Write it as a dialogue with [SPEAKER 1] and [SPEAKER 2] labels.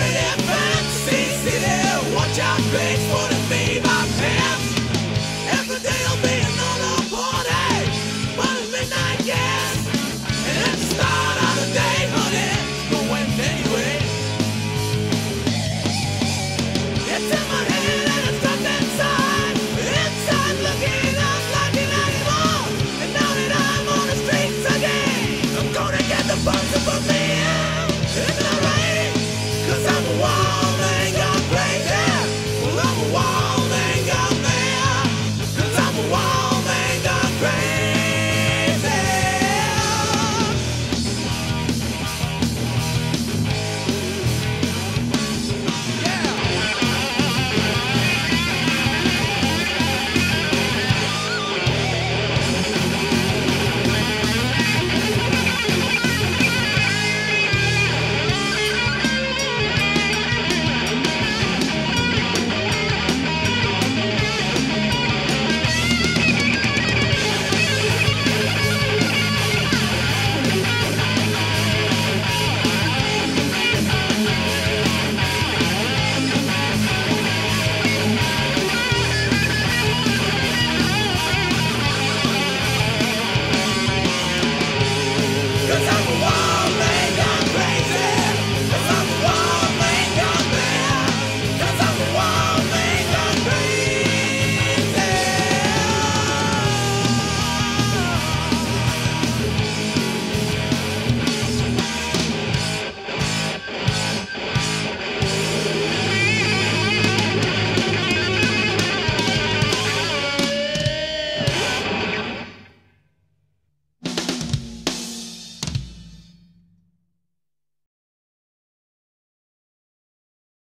[SPEAKER 1] Pretty fancy city. Watch out, bitch,